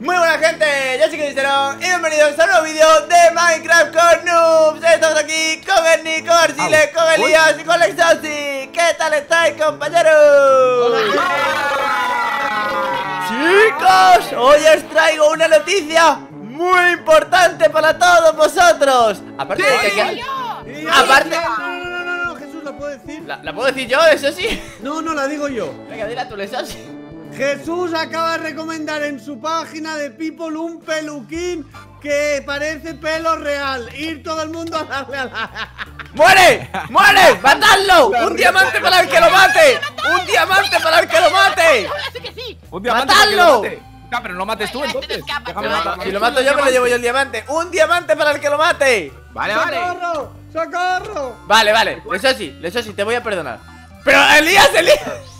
Muy buena gente, yo soy Cristiano y bienvenidos a un nuevo vídeo de Minecraft con Noobs. Estamos aquí con Ernie, con Arsile, con Elías y con Lexosi ¿Qué tal estáis compañeros? Chicos, hoy os traigo una noticia muy importante para todos vosotros. Aparte de que... Aparte- No, no, no, no, no, Jesús, ¿la puedo decir? ¿La, la puedo decir yo, eso sí? No, no, la digo yo. Venga, dila tú, Lexosi Jesús acaba de recomendar en su página de People un peluquín que parece pelo real. Ir todo el mundo a darle a la... ¡Muere! ¡Muere! ¡Matadlo! ¡Un diamante para el que lo mate! ¡Un diamante para el que lo mate! Así que sí. Un diamante para que lo mate. Ah, pero no lo mates tú entonces. Si lo mato yo, me lo llevo yo el diamante. ¡Un diamante para el que lo mate! Vale, vale. ¡Socorro! ¡Socorro! Vale, vale. Eso sí, eso sí, te voy a perdonar. Pero Elías, Elías.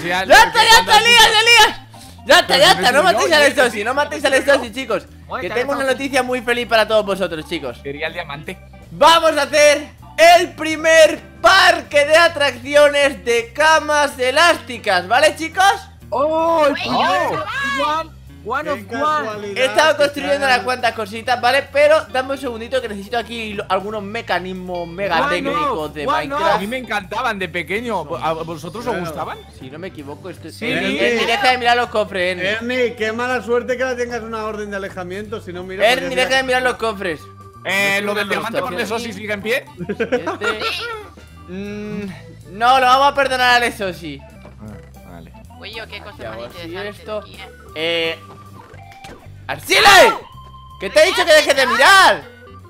Si ya- ¡Ya está, ya está, Elías, Elías! Ya está, ya está. No matéis al Exosi, no matéis al Exosi, chicos. Que te tengo una noticia muy feliz para todos vosotros, chicos. Quería el diamante. Vamos a hacer el primer parque de atracciones de camas elásticas, ¿vale, chicos? ¡Oh! Oh. One, one ¡Qué of one. He estado construyendo unas cuantas cositas, ¿vale? Pero dame un segundito que necesito aquí algunos mecanismos mega técnicos no? de no? A Minecraft. mí me encantaban de pequeño. ¿A vosotros os gustaban? Si no me equivoco, esto Sí. Ernie, Ernie, deja de mirar los cofres, Ernie. Ernie, qué mala suerte que ahora tengas una orden de alejamiento. Si no, mira. Ernie, deja de mirar los cofres. Eh, lo del diamante por eso sí sigue en pie. Este... Mm, no, lo vamos a perdonar al Exosi. Vale. Güey, yo, qué cosa más interesante esto- aquí, eh. Eh... ¡Arsile! ¿Qué te he dicho que dejes de mirar?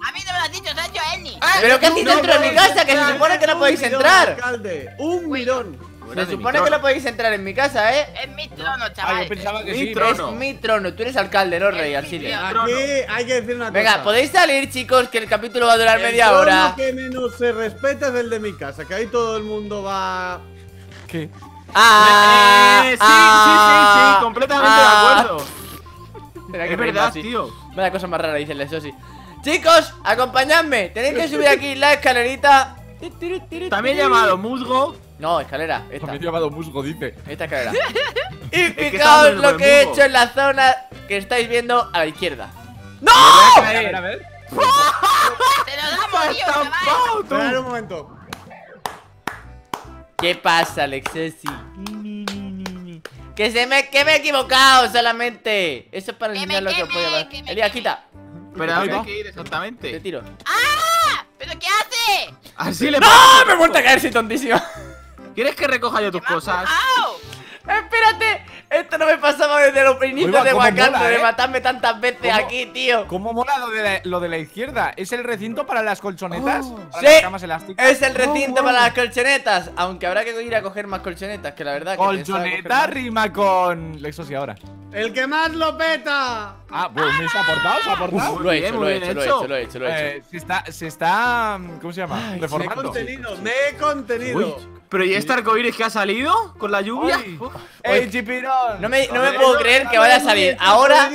A mí no me lo has dicho, se ha hecho Ernie. ¿Pero qué hacéis dentro de mi casa? Que se supone que no podéis entrar. un mirón. Se supone que no podéis entrar en mi casa, ¿eh? Es mi trono, Ah, chaval. yo pensaba que Mi trono. Es mi trono, tú eres alcalde, no rey. Aquí hay que decir una cosa. Venga, podéis salir, chicos, que el capítulo va a durar El media hora. que menos se respeta es el de mi casa, que ahí todo el mundo va. ¿Qué? Ah, Eh, sí, ah, sí, sí, sí, completamente ah. de acuerdo. Que Es verdad, así. tío. Vaya cosa más rara, dice el Sosi. Chicos, acompañadme. Tenéis que subir aquí la escalerita. También llamado musgo. No, escalera. Esta, También llamado musgo, dice. esta escalera. y que fijaos estamos en lo que he hecho en la zona que estáis viendo a la izquierda. ¡No! A ver, a ver. Te lo damos, tío, chaval. Esperad un momento. ¿Qué pasa, Alexesi? Que se me, que me he equivocado solamente. Eso es para Que enseñar me lo que os puede me Elías, quita. Pero ¿a dónde va. hay que ir Te exactamente? tiro. ¡Ah! ¿Pero qué hace? Así le ¡No! Me he vuelto a caer, soy tontísimo. ¿Quieres que recoja yo tus cosas? ¡Au! Espérate, esto no me pasaba desde los Oiga, de Wakanda mola, de ¿eh? matarme tantas veces ¿Cómo? aquí, tío. ¿Cómo mola lo de, la, lo de la izquierda? ¿Es el recinto para las colchonetas? Oh. ¿Para Sí, las camas elásticas? es el recinto Oh, para wow. las colchonetas. Aunque habrá que ir a coger más colchonetas, que la verdad que Colchoneta rima con Lexos y ahora. El que más lo peta. Ah, pues me se ha aportado, se ha aportado. Lo he bien, hecho, lo he hecho, lo he hecho. lo he hecho, lo he Eh, hecho. se está, se está, ¿cómo se llama? Me he Reformando. contenido, me he contenido. Pero ¿y este arcoíris que ha salido con la lluvia? ¡Ey, chipirón! No me, no me puedo no, creer que vaya a salir. Ahora.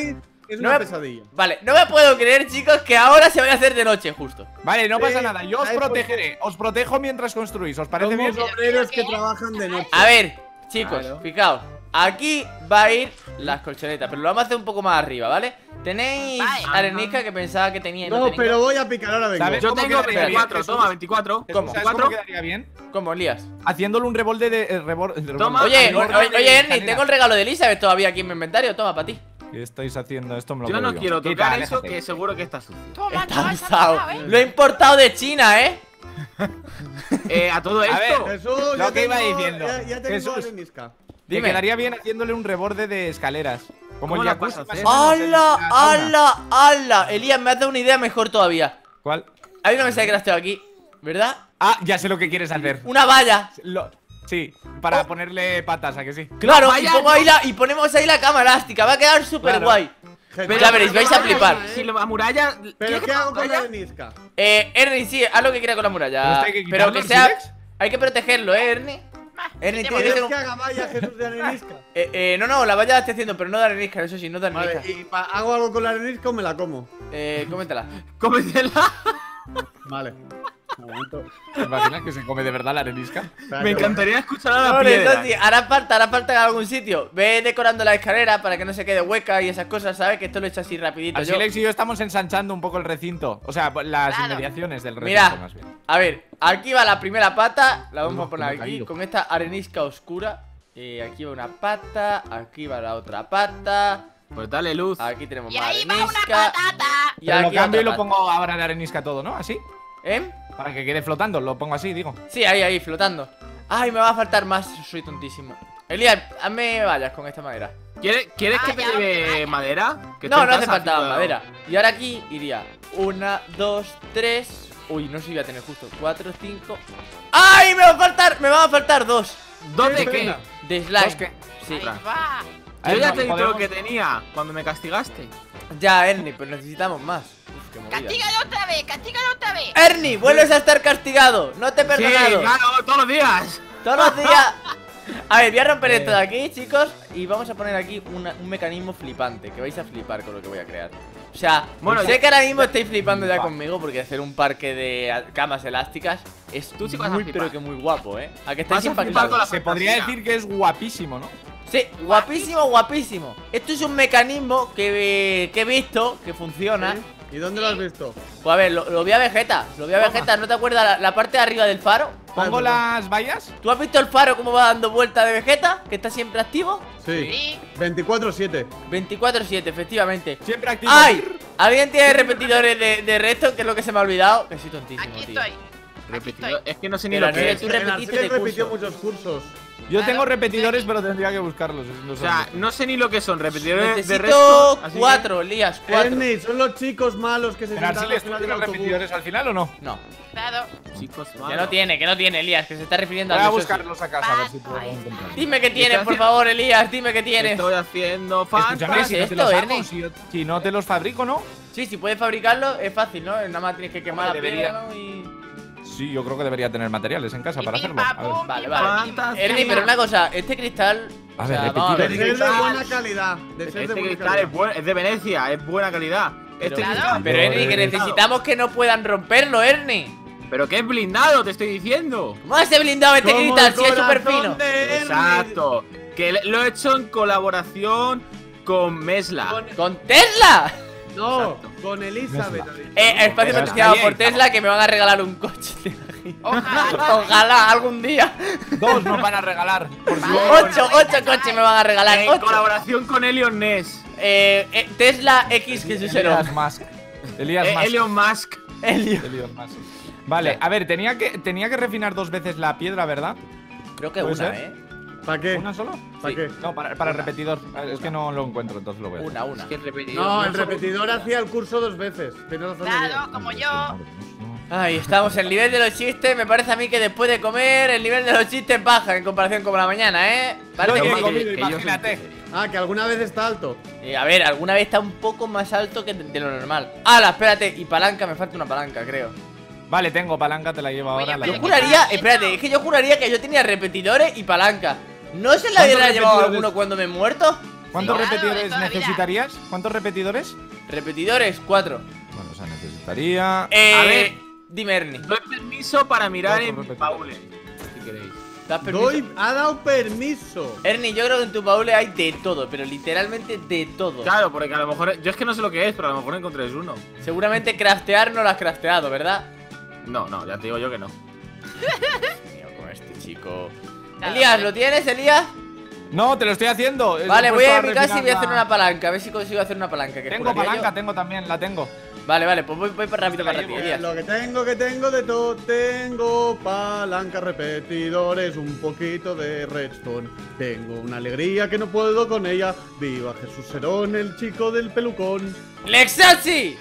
Es no una me- pesadilla. Vale, no me puedo creer, chicos, que ahora se vaya a hacer de noche, justo. Vale, no pasa nada. Yo os ¿sabes por protegeré. Os protejo mientras construís. ¿Os parece bien? obreros que trabajan de noche. A ver, chicos, Claro. fijaos. Aquí va a ir las colchonetas, pero lo vamos a hacer un poco más arriba, ¿ale? ¿Tenéis Vale. arenisca que pensaba que tenía no, No, pero voy a picar ahora vengo. ¿Sabes? Yo ¿Cómo tengo quedaría bien, 24, Jesús? toma, 24. ¿Cómo? ¿Sabes cómo 24. quedaría bien? ¿Cómo, Lías? Haciéndole un revolde de. eh, rebor- de Toma. Oye, oye, Ernie, tengo el regalo de Elizabeth todavía aquí en mi inventario. Toma, para ti. ¿Qué estáis haciendo? Esto me lo Yo no quiero Quita, tocar eso que seguro que está sucio. Toma, Está usado. ¿eh? Lo he importado de China, ¿eh? Eh, a todo A esto. ver, Jesús, Lo que iba diciendo. Ya, ya tengo Jesús. Me quedaría bien haciéndole un reborde de escaleras. Como ¿Cómo el jacuzzi, en ¡Hala, hala, hala! Elías, me has dado una idea mejor todavía. ¿Cuál? Hay una mesa de crafteo aquí, ¿verdad? Ah, ya sé lo que quieres hacer. Una valla. Lo- Sí, para Oh. ponerle patas, ¿a que sí? Claro, y, pongo ahí la, y ponemos ahí la cama elástica. Va a quedar súper Claro. guay. Jesús, Ya veréis, vais a flipar. Si la muralla. ¿Pero ¿quieres qué que hago con la arenisca? Eh, Ernie, sí, haz lo que quiera con la ¿Pero muralla. hay que Pero que sea. Hay que protegerlo, ¿eh, Ernie? ¿Quieres que haga valla Jesús de arenisca? Eh, eh, no, no, la valla la estoy haciendo, pero no de arenisca, eso sí, no de arenisca. Vale, y pa- hago algo con la arenisca o me la como. Eh, cómetela. Cómetela. Vale. ¿Te imaginas que se come de verdad la arenisca? Me encantaría escuchar a la piedra. Santi, hará falta, hará falta en algún sitio. Ve decorando la escalera para que no se quede hueca y esas cosas, ¿sabes? Que esto lo he hecho así rapidito. Así Yo- Lex y yo estamos ensanchando un poco el recinto. O sea, las Claro. inmediaciones del recinto, Mira, más bien. a ver, aquí va la primera pata, la vamos a poner aquí caído. con esta arenisca oscura. Y aquí va una pata, aquí va la otra pata, Pues dale luz. aquí tenemos Y más ahí va una arenisca. patata. Y Pero lo aquí cambio y lo pongo ahora de arenisca todo, ¿no? Así. ¿Eh? Para que quede flotando, lo pongo así, digo. Sí, ahí, ahí, flotando. Ay, me va a faltar más, soy tontísimo. Elías, hazme vallas con esta madera. ¿Quieres, ¿quieres que te lleve madera? Que No, no hace falta madera. Y ahora aquí iría una, dos, tres. Uy, no sé si voy a tener justo. Cuatro, cinco. ¡Ay! Me va a faltar, me van a faltar dos. ¿Dónde ¿Qué qué? De Dos slime. que- Sí. Ahí va. Yo ya te di todo lo que tenía cuando me castigaste. Ya, Ernie, pero necesitamos más. Castígalo otra vez, castígalo otra vez. Ernie, vuelves a estar castigado. No te he Sí, perdonado. claro, todos los días. Todos los días. A ver, voy a romper esto de aquí, chicos. Y vamos a poner aquí una- un mecanismo flipante. Que vais a flipar con lo que voy a crear. O sea, Bueno, sé ya- que ahora mismo estáis flipando ya conmigo. Porque hacer un parque de camas elásticas es Tú sí muy, pero que muy guapo, ¿eh? A que estáis impactados. Se podría decir que es guapísimo, ¿no? Sí, guapísimo, guapísimo. Esto es un mecanismo que, que he visto que funciona. ¿Sí? ¿Y dónde lo has visto? Pues a ver, lo, lo vi a Vegeta. Lo vi a Vegeta. ¿No te acuerdas la, la parte de arriba del faro? Pongo las vallas. ¿Tú has visto el faro cómo va dando vuelta de Vegeta? Que está siempre activo. Sí. Sí. 24-7. 24-7, efectivamente. Siempre activo. ¡Ay! ¿Alguien tiene repetidores de, de resto? Que es lo que se me ha olvidado. Que soy tontísimo, Aquí tío. estoy. Repetido. Es que no sé ni Pero lo que es. tú repetiste repitió curso. muchos cursos. Yo Claro, tengo repetidores, pero tendría que buscarlos. no O sé sea, no sé ni lo que son repetidores de resto. Así que- cuatro, Elías, cuatro. Ernie, son los chicos malos que se ¿Pero sentaron al final del repetidores al final o no? No, Claro. Chicos, que no tiene, que no tiene, Elías, que se está refiriendo Voy a a los buscarlos a casa a ver si puedo encontrar. Dime que tienes, por favor, Elías, dime que tienes. Estoy haciendo Escúchame, fantasía. si no te esto, los hago, si, yo- si no te los fabrico, ¿no? Sí, si puedes fabricarlo, es fácil, ¿no? Nada más tienes que quemar la. Sí, yo creo que debería tener materiales en casa Y para pim, hacerlo. A Vale, vale. Ernie, pero una cosa, este cristal. A o ver, vamos a De ser buena calidad. De ser de Este buena cristal calidad. es, buen- es de Venecia, es buena calidad. Pero, Este Claro. cristal. pero Ernie, que necesitamos que no puedan romperlo, Ernie. Pero que es blindado, te estoy diciendo. ¿Cómo ser blindado este Como cristal el si es súper corazón fino? de Ernie. Exacto. Que le- lo he hecho en colaboración con Mesla. Con- ¡Con Tesla! No, Exacto. con Elizabeth. Eh, espacio patrocinado que por Tesla que me van a regalar un coche. Ojalá. Ojalá algún día. Dos nos van a regalar. Por Ocho, ocho coches me van a regalar. En Ocho. colaboración con Elon Ness. Eh, eh, Tesla X Jesús Elías Musk. Elías Eh, Musk. Elon Musk. Elon Musk. Vale, a ver, tenía que, tenía que refinar dos veces la piedra, ¿verdad? Creo que ¿Puede una, ser? ¿eh? ¿Para qué? ¿Una solo? ¿Para Sí. qué? No, para, para el repetidor. Es que no lo encuentro, entonces lo voy a hacer. Una, una. No, el repetidor hacía el curso dos veces. Claro, como yo. Ay, estamos. El nivel de los chistes me parece a mí que después de comer el nivel de los chistes baja en comparación con la mañana, ¿eh? Ni he que- comido, que imagínate. Ah, que alguna vez está alto. Eh, a ver, alguna vez está un poco más alto que de, de lo normal. ¡Hala! Espérate, y palanca, me falta una palanca, creo. Vale, tengo palanca, te la llevo Oye, ahora. la Yo llevo. ¿qué juraría, espérate, es que yo juraría que yo tenía repetidores y palanca. ¿No se la ¿Cuántos hubiera llevado alguno cuando me he muerto? ¿Cuántos claro, repetidores necesitarías? ¿Cuántos repetidores? Repetidores, cuatro. Bueno, o sea, necesitaría. Eh, A ver. Dime, Ernie. Doy permiso para mirar en repetidor. baúles. Si queréis. ¿Das permiso? Doy, ha dado permiso. Ernie, yo creo que en tu baúl hay de todo, pero literalmente de todo. Claro, porque a lo mejor. Yo es que no sé lo que es, pero a lo mejor encontré uno. Seguramente craftear no lo has crafteado, ¿verdad? No, no, ya te digo yo que no. Mío, con este chico. Elías. ¿lo tienes, Elías? No, te lo estoy haciendo. Vale, voy a ir a mi casa y voy a hacer una palanca. A ver si consigo hacer una palanca. Que Tengo palanca, yo- tengo también, la tengo. Vale, vale, pues voy, voy para rápido para ti, llevo. Elías. Lo que tengo, que tengo de todo, tengo palanca, repetidores, un poquito de redstone. Tengo una alegría que no puedo con ella. Viva Jesús Serón, el chico del pelucón. ¡Lexaxi!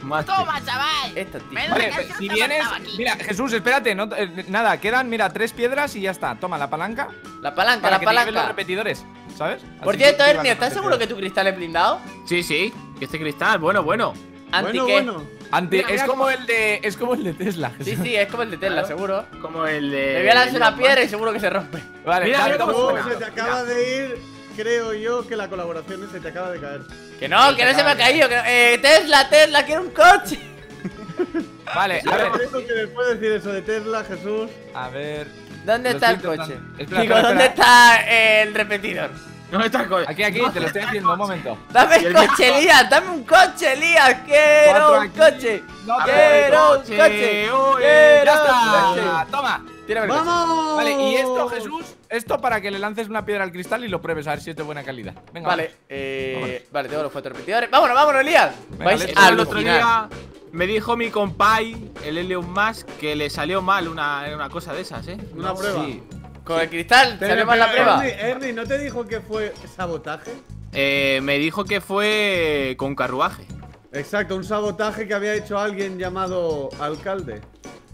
Toma, chaval. Esta, Vale, no si vienes. Mira, Jesús, espérate. No, eh, nada, quedan, mira, tres piedras y ya está. Toma la palanca. La palanca, Para la que te lleven los palanca. repetidores, ¿sabes? Por Así cierto, que Ernie, ¿estás seguro que tu cristal es blindado? Sí, sí. Que este cristal, bueno, bueno. ¿Anti bueno, qué? bueno. Anti- Mira, es mira como el de. Es como el de Tesla. Sí, sí, es como el de Tesla, Claro. seguro. Como el de. Le voy a lanzar una piedra y seguro que se rompe. Vale, Mira, mira cómo se te acaba de ir, creo yo, que la colaboración se te acaba de caer. Que no, que no se me ha caído. Que no- Eh, Tesla, Tesla, quiero un coche. Vale, a ver. que me puede decir eso de Tesla, Jesús. A ver. ¿Dónde está el coche? Espera, Digo, espera, ¿dónde espera. está el repetidor? No está el coche. Aquí, aquí, te lo estoy haciendo, un momento. Dame el coche, mío. Elías, dame un coche, Elías. Quiero un coche. No, Quiero un coche, Quiero ¡Ya un está! coche. ¡Toma! Tírame el coche. ¡Vamos! Vale, y esto, Jesús, esto para que le lances una piedra al cristal y lo pruebes a ver si es de buena calidad. Venga, Vale, eh, vale, tengo los cuatro repetidores. Vámonos, vámonos, Elías. Venga, Vais let's a go. el otro día me dijo mi compay, el Elon Musk, que le salió mal una, una cosa de esas, ¿eh? Una prueba. Sí. Con el cristal, Pero, salió mal la prueba. Ernie, ¿no te dijo que fue sabotaje? Eh, me dijo que fue con carruaje. Exacto, un sabotaje que había hecho alguien llamado alcalde.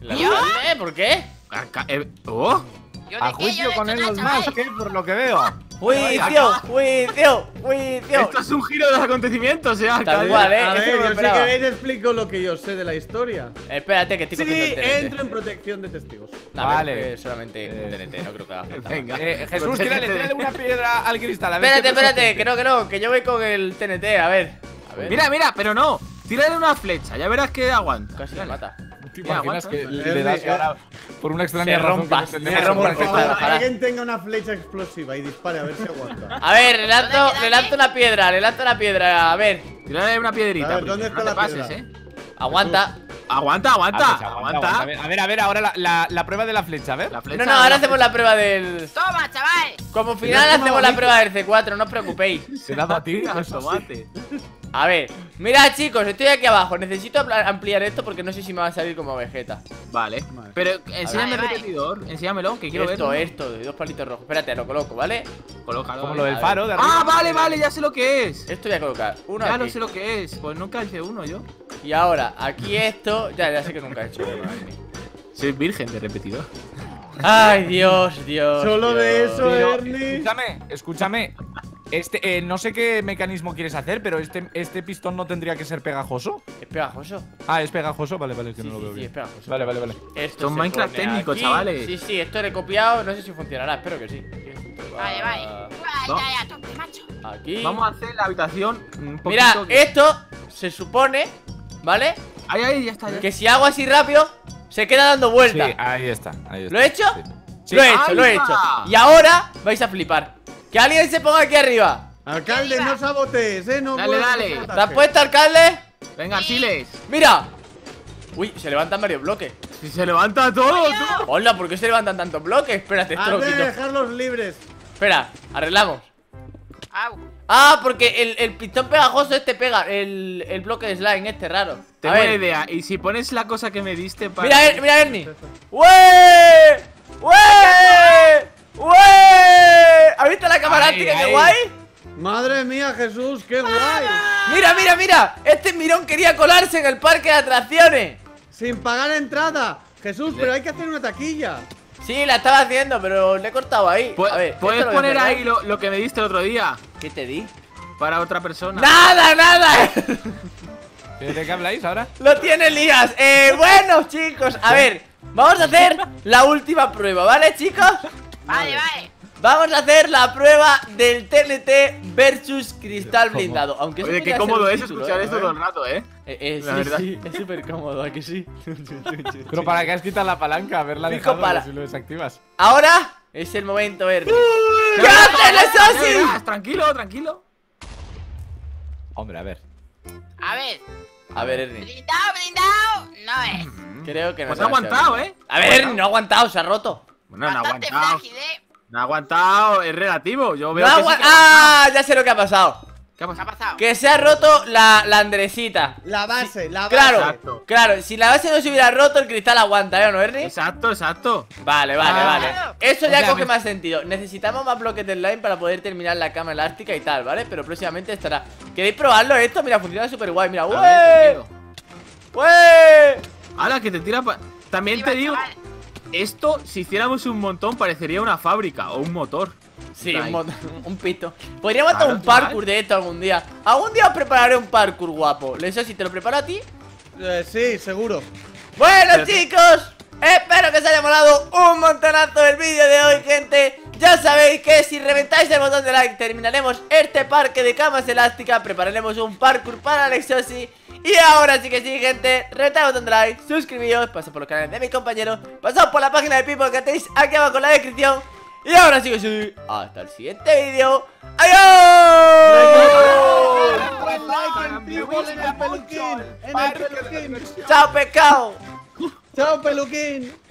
¿La alcalde? ¿Por qué? Acá- eh, ¿Oh? Yo A juicio con él los más, chaval. ¿qué? Por lo que veo. Juicio, juicio, juicio. Esto es un giro de los acontecimientos, ¿eh? Tal cual, ¿eh? A ver, yo si esperaba. queréis explico lo que yo sé de la historia. Espérate, que estoy Sí, entro en protección de testigos. Vale. solamente un Eh, TNT, no creo que haga falta. Venga. Eh, Jesús, tírale, tírale una piedra al cristal. Espérate, espérate, que no, que no, que yo voy con el TNT, a ver. A ver. Mira, mira, pero no. Tírale una flecha, ya verás que aguanta. Casi me Dale. mata. ¿Te imaginas que le, das por una extraña Se razón rompa, que no se rompa el cristal. Alguien tenga una flecha explosiva y dispare a ver si aguanta. A ver, le lanzo, una piedra, le lanzo una piedra, a ver. Tírale una piedrita. A ver, ¿dónde está no te la pases, piedra? ¿eh? Aguanta. Aguanta, Ah, aguanta, pues aguanta. aguanta. A ver, a ver, a ver, ahora la, la, la prueba de la flecha, a ver. La No, flecha, no, ahora la hacemos flecha. la prueba del. Toma, chaval. Como final hacemos la prueba del C4, no os preocupéis. ¿Te he dado a ti? Al tomate. A ver, mirad chicos, estoy aquí abajo. Necesito ampliar esto porque no sé si me va a salir como Vegeta. Vale. Vale. Pero enséñame el repetidor, enséñamelo, que quiero esto, verlo. esto, de dos palitos rojos. Espérate, lo coloco, ¿vale? Colócalo. Como lo del faro de arriba. Ah, vale, vale, ya sé lo que es. Esto voy a colocar. Uno Ya aquí. no sé lo que es. Pues nunca hice uno yo. Y ahora, aquí esto. Ya, ya sé que nunca he hecho uno. Soy virgen de repetidor. Ay, Dios, Dios. Solo de eso, Ernie. escúchame, escúchame. Este, eh, no sé qué mecanismo quieres hacer, pero este, este pistón no tendría que ser pegajoso. Es pegajoso. Ah, es pegajoso, vale, vale, es que Sí, no lo sí, veo sí, bien. es pegajoso. Vale, vale, vale. Esto es se Minecraft técnico, aquí. chavales. Sí, sí, esto lo he copiado. No sé si funcionará, espero que sí. Vale, va vale. No. ya, ya, tope, macho. Aquí. Vamos a hacer la habitación un poquito. Mira, que- esto se supone, ¿vale? Ahí, ahí, ya está. Ya. Que si hago así rápido, se queda dando Sí, vuelta. ahí está, ahí está. ¿Lo he hecho? Sí. Sí. Lo he hecho, lo he ¡Ahí hecho. Y ahora vais a flipar. Que alguien se ponga aquí arriba. Alcalde, no sabotees, eh. No Dale, dale. hacer ¿Te has sabotaje. puesto, alcalde? Venga, Arsiles. ¡Mira! Uy, se levantan varios bloques. Si se levanta todo, tú. Hola, ¿por qué se levantan tantos bloques? Espérate, esto lo quito. dejarlos libres. Espera, arreglamos. Au. Ah, porque el, el pistón pegajoso este pega, el, el bloque de slime este raro. Tengo una idea. Y si pones la cosa que me diste para. mira, Er- mira Ernie. ¡Wey! ¡Wey! ¡Wey! ¿Has visto la cámara Ahí, óptica? ¡Qué guay! Madre mía, Jesús, qué guay. Mira, mira, mira. Este mirón quería colarse en el parque de atracciones. Sin pagar entrada. Jesús, pero hay que hacer una taquilla. Sí, la estaba haciendo, pero le he cortado ahí. Pu- A ver, Puedes poner ahí lo que me diste el otro día. ¿Qué te di? Para otra persona. ¡Nada, nada! ¿De qué habláis ahora? Lo tiene Elías. Eh, bueno, chicos, a ver, vamos a hacer la última prueba, ¿vale, chicos? Vale, vale. Vamos a hacer la prueba del TNT versus cristal ¿Cómo? blindado. Aunque Oye, qué cómodo es título, escuchar ¿eh? esto todo el rato, ¿eh? Eh, eh, La sí, verdad. sí, es súper cómodo, ¿a que sí? Pero para qué has quitado la palanca, haberla Pico dejado para. si lo desactivas. Ahora es el momento, Ernie. ¿Qué Ya, haces, ya, Tranquilo, tranquilo. Hombre, a ver. A ver. A ver, Ernie. Blindado, blindado. No es. Creo que no Pues ha a aguantado, ¿eh? A ver, Ernie, no ha aguantado, se ha roto. Bueno, no ha aguantado. frágil, eh. No ha aguantado, es relativo. Yo No veo ha que sí que ha aguantado. ¡Ah! Ya sé lo que ha pasado. ¿Qué ha ¿Qué ha pasado? Que se ha roto la, la Andresita. La base, la base. Claro, Exacto. claro, si la base no se hubiera roto, el cristal aguanta, ¿eh o no, Ernie? Exacto, exacto. Vale, vale, Ah. vale. Eso O ya sea, coge me- más sentido. Necesitamos más bloques de slime para poder terminar la cama elástica y tal, ¿vale? Pero próximamente estará. ¿Queréis probarlo esto? Mira, funciona súper guay. Mira, ¡wey! ¡wey! Hala, que te tira pa- También te digo, chaval. Esto, si hiciéramos un montón, parecería una fábrica o un motor. Sí, un, mon- un pito. Podríamos hacer Claro, un parkour de esto algún día. Algún día os prepararé un parkour guapo. ¿Le si te lo preparo a ti? Eh, sí, seguro. Bueno Pero- chicos, espero que os haya molado un montonazo el vídeo de hoy, gente. Ya sabéis que si reventáis el botón de like terminaremos este parque de camas elásticas, prepararemos un parkour para Alexosi Y ahora sí que sí, gente, reventad el botón de like, suscribíos, pasad por los canales de mis compañeros, pasad por la página de People que tenéis aquí abajo en la descripción. Y ahora sí que sí, hasta el siguiente vídeo. ¡Adiós! ¡Chao, pescado! Chao, peluquín.